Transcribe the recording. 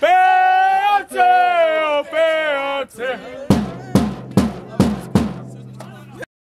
péoté, péoté.